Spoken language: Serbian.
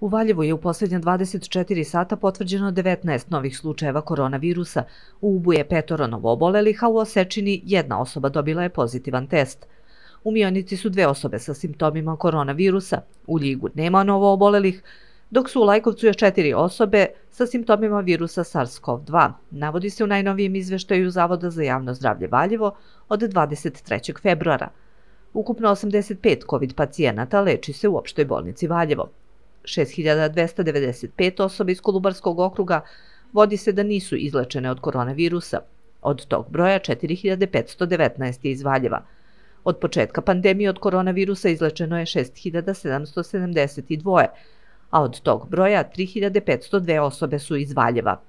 U Valjevu je u posljednja 24 sata potvrđeno 19 novih slučajeva koronavirusa. U Ubu je petoro novobolelih, a u Osečini jedna osoba dobila je pozitivan test. U Mionici su dve osobe sa simptomima koronavirusa. U Ljigu nema novoobolelih, dok su u Lajkovcu još četiri osobe sa simptomima virusa SARS-CoV-2. Navodi se u najnovijem izveštaju Zavoda za javno zdravlje Valjevo od 23. februara. Ukupno 85 COVID pacijenata leči se u opštoj bolnici Valjevo. 6295 osoba iz Kolubarskog okruga vodi se da nisu izlečene od koronavirusa. Od tog broja 4519 je iz Valjeva. Od početka pandemije od koronavirusa izlečeno je 6772, a od tog broja 3502 osobe su iz Valjeva.